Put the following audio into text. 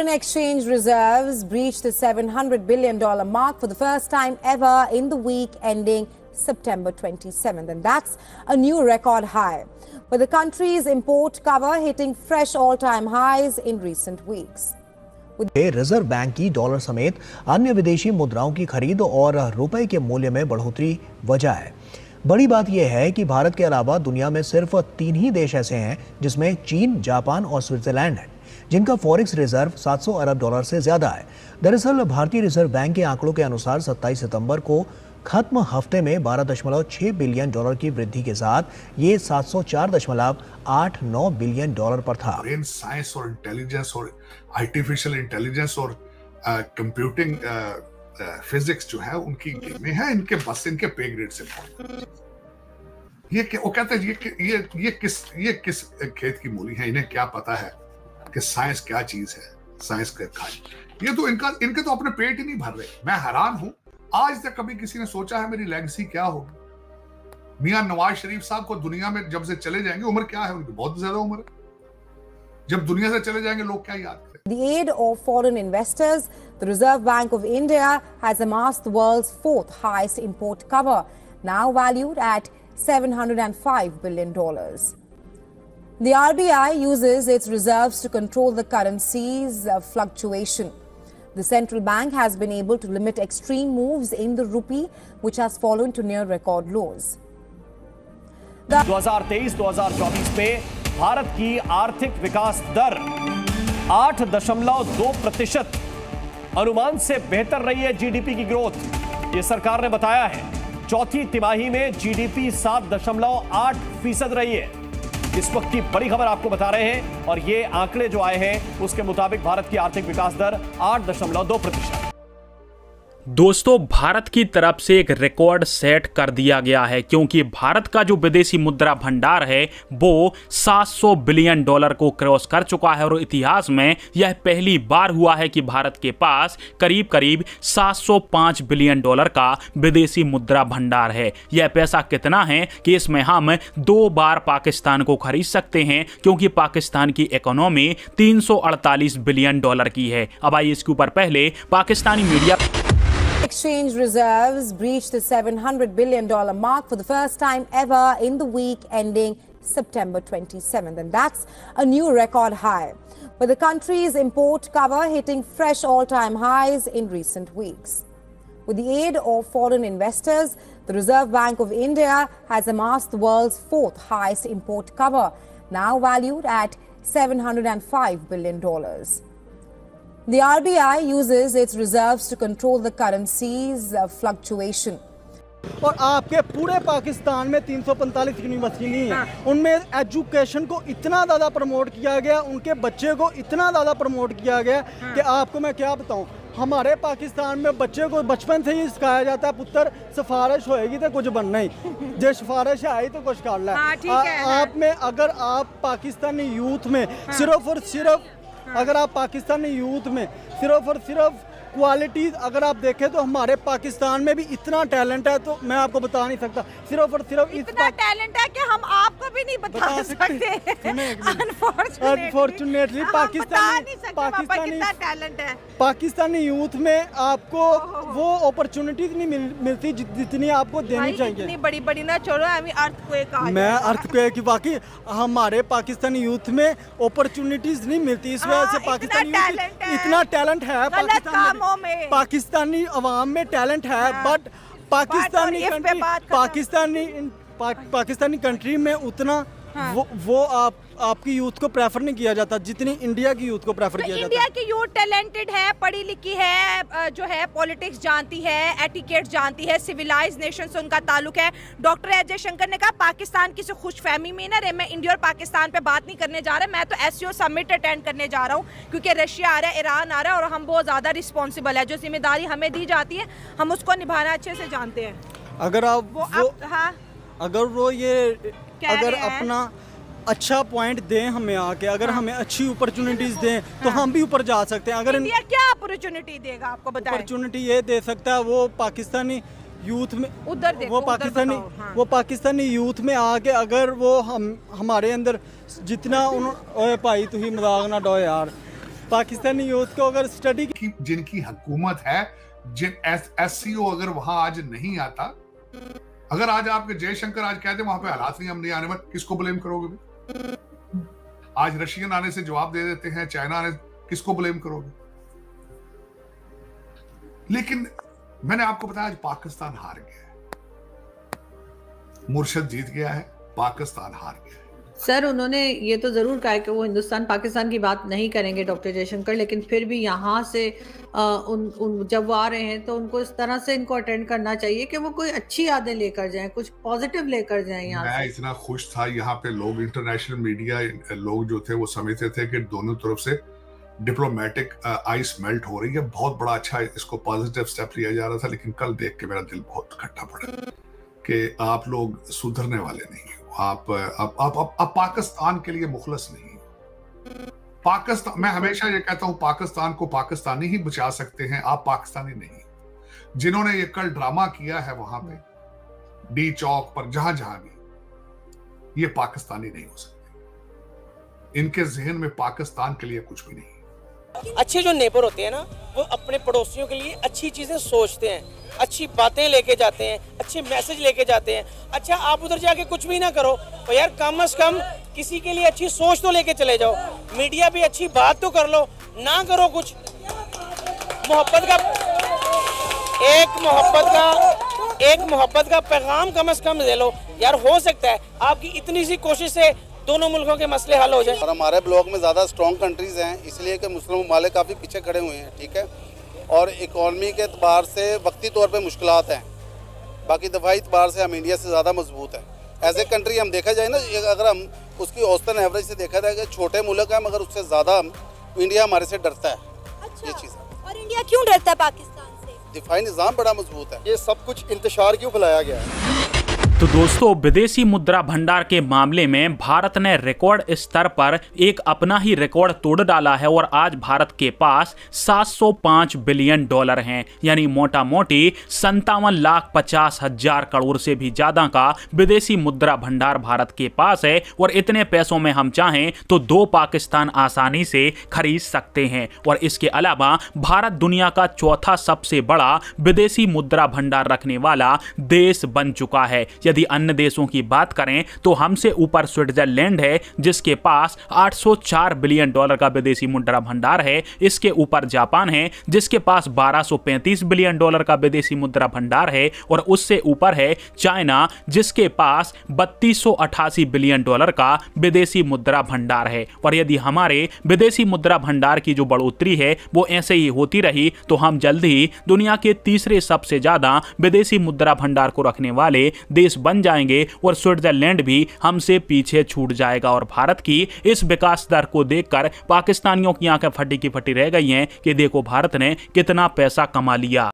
Foreign exchange reserves breached the $700 billion mark for the first time ever in the week ending September 27th, and that's a new record high. With the country's import cover hitting fresh all time highs in recent weeks. Reserve bank की dollar समेत अन्य विदेशी मुद्राओं की खरीद और रुपए के मूल्य में बढ़ोतरी वजह है बड़ी बात यह है कि भारत के अलावा दुनिया में सिर्फ़ तीन ही देश ऐसे हैं जिसमें चीन जापान और स्विट्जरलैंड है जिनका फॉरेक्स रिज़र्व 700 अरब डॉलर से ज़्यादा है। दरअसल, भारतीय रिज़र्व बैंक के आंकड़ों के अनुसार 27 सितंबर को खत्म हफ़्ते में 12.6 बिलियन डॉलर की वृद्धि के साथ ये 704.89 बिलियन डॉलर पर था। साइंस और इंटेलिजेंस और आर्टिफिशियल इंटेलिजेंस और कंप्यूटिंग फिजिक्स जो है, उनकी गेमें हैं, इनके बस, इनके पे ग्रेड से ये वो कहते हैं, ये ये ये किस ये किस खेत की मूली है? इन्हें क्या पता है? कि साइंस क्या चीज़ है? साइंस क्या खाई ये तो इनका इनके तो अपने पेट ही नहीं भर रहे। मैं हैरान हूँ। आज तक कभी किसी ने सोचा है मेरी लेगेसी क्या होगी? मियाँ नवाज़ शरीफ साहब को दुनिया में जब से चले जाएँगे उम्र क्या है उनकी? बहुत ज़्यादा उम्र है। जब दुनिया से चले जाएँगे लोग क्या याद The aid of foreign investors, the Reserve Bank of India has amassed the world's fourth highest import cover, now valued at $705 billion. The RBI uses its reserves to control the currency's uh, fluctuation. The central bank has been able to limit extreme moves in the rupee, which has fallen to near record lows. 2023-2024 में भारत की आर्थिक विकास दर 8.2 प्रतिशत अनुमान से बेहतर रही है GDP की ग्रोथ ये सरकार ने बताया है चौथी तिमाही में जीडीपी 7.8 फीसद रही है इस वक्त की बड़ी खबर आपको बता रहे हैं और ये आंकड़े जो आए हैं, उसके मुताबिक भारत की आर्थिक विकास दर आठ दशमलव दो प्रतिशत। दोस्तों, भारत की तरफ़ से एक रिकॉर्ड सेट कर दिया गया है, क्योंकि भारत का जो विदेशी मुद्रा भंडार है, वो 700 बिलियन डॉलर को क्रॉस कर चुका है, और इतिहास में यह पहली बार हुआ है कि भारत के पास करीब करीब 705 बिलियन डॉलर का विदेशी मुद्रा भंडार है। यह पैसा कितना है कि इसमें हम दो बार पाकिस्तान को खरीद सकते हैं, क्योंकि पाकिस्तान की इकोनॉमी 348 बिलियन डॉलर की है। अब आइए इसके ऊपर पहले Pakistani media Exchange reserves breached the $700 billion mark for the first time ever in the week ending September 27th, and that's a new record high, with the country's import cover hitting fresh all time highs in recent weeks. With the aid of foreign investors, the Reserve Bank of India has amassed the world's fourth highest import cover, now valued at $705 billion. The RBI uses its reserves to control the currency's uh, fluctuation. और आपके पूरे पाकिस्तान में 345 university नहीं है। उनमें education को इतना ज़्यादा प्रमोट किया गया उनके बच्चे को इतना ज़्यादा प्रमोट किया गया कि आपको मैं क्या बताऊँ? हमारे पाकिस्तान में बच्चे को बचपन से ही सिखाया जाता है पुत्र सिफारिश होएगी तो कुछ बनना ही जो सिफारिश आई तो कुछ कर ला। आप में अगर आप पाकिस्तानी यूथ में सिर्फ़ और सिर्फ़ अगर आप पाकिस्तानी यूथ में सिर्फ़ और सिर्फ़ क्वालिटीज अगर आप देखें तो हमारे पाकिस्तान में भी इतना टैलेंट है तो मैं आपको बता नहीं सकता। सिर्फ़ और सिर्फ़ इतना टैलेंट है कि हम आपको भी नहीं बता, बता सकते। अनफॉर्चुनेटली पाकिस्तान पाकिस्तानी टैलेंट है। पाकिस्तानी यूथ में आपको वो अपॉर्चुनिटीज़ नहीं मिल, मिलती जितनी आपको देनी चाहिए। इतनी बड़ी बड़ी ना छोड़ो अर्थ मैं अर्थ की बाकी हमारे पाकिस्तानी यूथ में अपॉर्चुनिटीज़ नहीं मिलती। इस वजह से पाकिस्तानी इतना टैलेंट है पाकिस्तान में। पाकिस्तानी अवाम में टैलेंट है बट पाकिस्तानी पाकिस्तानी पाकिस्तानी कंट्री में उतना हाँ। वो वो आप आपकी यूथ को प्रेफर नहीं किया जाता जितनी इंडिया की यूथ को प्रेफर तो किया जाता। इंडिया की यूथ टैलेंटेड है पढ़ी लिखी है जो है पॉलिटिक्स जानती है एटिकेट जानती है सिविलाइज नेशन से उनका ताल्लुक है। डॉक्टर अजय शंकर ने कहा पाकिस्तान किसी खुश फहमी में ना रहे मैं इंडिया और पाकिस्तान पे बात नहीं करने जा रहा मैं तो एस समिट अटेंड करने जा रहा हूँ क्योंकि रशिया आ रहा है ईरान आ रहा है और हम बहुत ज़्यादा रिस्पॉन्सिबल है जो ज़िम्मेदारी हमें दी जाती है हम उसको निभाना अच्छे से जानते हैं। अगर आप वो, वो हाँ। अगर वो ये अगर अपना अच्छा पॉइंट दें हमें आके अगर हाँ। हमें अच्छी अपॉर्चुनिटीज़ दें तो हाँ। हम भी ऊपर जा सकते हैं अगर इंडिया क्या अपॉर्चुनिटी देगा आपको बताएँ अपॉर्चुनिटी ये दे सकता है वो पाकिस्तानी यूथ में उधर देखो, वो पाकिस्तानी हाँ। वो पाकिस्तानी यूथ में आके अगर वो हम हमारे अंदर जितना उन ओए भाई तुम मज़ाक ना डो यार पाकिस्तानी यूथ को अगर स्टडी की जिनकी हुकूमत है जिन एस एस सी ओ अगर वहाँ आज नहीं आता अगर आज आपके जयशंकर आज कहते वहाँ पे हालात नहीं, हम नहीं आने वाले। किसको ब्लेम करोगे भी? आज रशियन आने से जवाब दे देते हैं, चाइना आने, किसको ब्लेम करोगे? लेकिन मैंने आपको बताया, आज पाकिस्तान हार गया है। मुर्शद जीत गया है, पाकिस्तान हार गया सर उन्होंने ये तो ज़रूर कहा है कि वो हिंदुस्तान पाकिस्तान की बात नहीं करेंगे डॉक्टर जयशंकर लेकिन फिर भी यहाँ से आ, उन, उन जब वो आ रहे हैं तो उनको इस तरह से इनको अटेंड करना चाहिए कि वो कोई अच्छी यादें लेकर जाएँ कुछ पॉजिटिव लेकर जाएँ यहाँ मैं इतना खुश था यहाँ पे लोग इंटरनेशनल मीडिया लोग जो थे वो समझते थे कि दोनों तरफ़ से डिप्लोमेटिक आइस मेल्ट हो रही है। बहुत बड़ा अच्छा इसको पॉजिटिव स्टेप लिया जा रहा था लेकिन कल देख के मेरा दिल बहुत खट्टा पड़ा कि आप लोग सुधरने वाले नहीं हो। आप आप आप, आप पाकिस्तान के लिए मुखलस नहीं पाकिस्तान मैं हमेशा ये कहता हूँ पाकिस्तान को पाकिस्तानी ही बचा सकते हैं आप पाकिस्तानी नहीं। जिन्होंने ये कल ड्रामा किया है वहाँ पे डी चौक पर जहाँ जहाँ भी ये पाकिस्तानी नहीं हो सकते। इनके जहन में पाकिस्तान के लिए कुछ भी नहीं। अच्छे जो नेबर होते हैं ना, वो अपने पड़ोसियों के लिए अच्छी चीज़ें सोचते हैं, अच्छी बातें लेके जाते हैं, अच्छे मैसेज लेके जाते हैं। अच्छा आप उधर जाके कुछ भी ना करो तो यार कम अज कम किसी के लिए अच्छी सोच तो लेके चले जाओ। मीडिया भी अच्छी बात तो कर लो, ना करो कुछ। मोहब्बत का एक मोहब्बत का एक मोहब्बत का पैगाम कम अज कम दे लो। यार हो सकता है आपकी इतनी सी कोशिश से दोनों मुल्कों के मसले हल हो जाए। और हमारे ब्लॉक में ज़्यादा स्ट्रॉन्ग कंट्रीज़ हैं इसलिए कि मुस्लिम ममालिक काफ़ी पीछे खड़े हुए हैं ठीक है? और इकॉनमी के अतबार से वक्ती तौर पर मुश्किल हैं। बाकी दफाई अतबार से हम इंडिया से ज़्यादा मज़बूत हैं। एज ए कंट्री हम देखा जाए ना अगर हम उसकी औसतन एवरेज से देखा जाए कि छोटे मुल्क हैं मगर उससे ज़्यादा हम इंडिया हमारे से डरता है। ये चीज़ है। और इंडिया क्यों डरता है पाकिस्तान से? दिफाई निज़ाम बड़ा मज़बूत है। ये सब कुछ इंतशार क्यों फैलाया गया है? तो दोस्तों, विदेशी मुद्रा भंडार के मामले में भारत ने रिकॉर्ड स्तर पर एक अपना ही रिकॉर्ड तोड़ डाला है और आज भारत के पास 705 बिलियन डॉलर हैं। यानी मोटा मोटी संतावन लाख पचास हज़ार करोड़ से भी ज़्यादा का विदेशी मुद्रा भंडार भारत के पास है और इतने पैसों में हम चाहें तो दो पाकिस्तान आसानी से खरीद सकते हैं। और इसके अलावा भारत दुनिया का चौथा सबसे बड़ा विदेशी मुद्रा भंडार रखने वाला देश बन चुका है। यदि अन्य देशों की बात करें तो हमसे ऊपर स्विट्जरलैंड है, जिसके पास 804 बिलियन डॉलर का विदेशी मुद्रा भंडार है। इसके ऊपर जापान है, जिसके पास 1235 बिलियन डॉलर का विदेशी मुद्रा भंडार है, और उससे ऊपर है चाइना, जिसके पास बत्तीस बिलियन डॉलर का विदेशी मुद्रा भंडार है। और यदि हमारे विदेशी मुद्रा भंडार की जो बढ़ोतरी है, वो ऐसे ही होती रही तो हम जल्द ही दुनिया के तीसरे सबसे ज़्यादा विदेशी मुद्रा भंडार को रखने वाले देश बन जाएँगे और स्विट्जरलैंड भी हमसे पीछे छूट जाएगा। और भारत की इस विकास दर को देखकर पाकिस्तानियों की आँखें फटी की फटी रह गई हैं कि देखो भारत ने कितना पैसा कमा लिया।